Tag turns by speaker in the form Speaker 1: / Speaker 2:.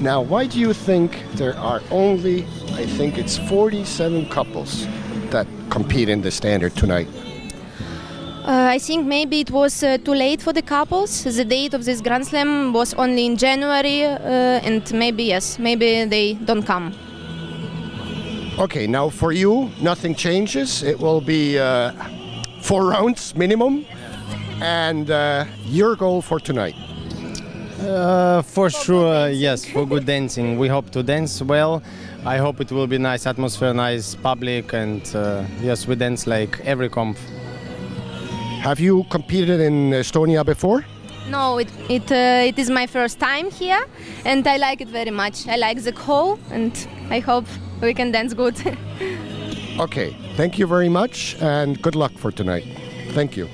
Speaker 1: Now, why do you think there are only, I think it's 47 couples that compete in the standard tonight?
Speaker 2: Uh, I think maybe it was uh, too late for the couples. The date of this Grand Slam was only in January, uh, and maybe, yes, maybe they don't come.
Speaker 1: Okay, now for you, nothing changes. It will be uh, four rounds minimum. And uh, your goal for tonight?
Speaker 3: Uh, for sure, yes, for good dancing. We hope to dance well. I hope it will be nice atmosphere, nice public, and uh, yes, we dance like every comp.
Speaker 1: Have you competed in Estonia before?
Speaker 2: No, it it, uh, it is my first time here, and I like it very much. I like the call, and I hope we can dance good.
Speaker 1: okay, thank you very much, and good luck for tonight. Thank you.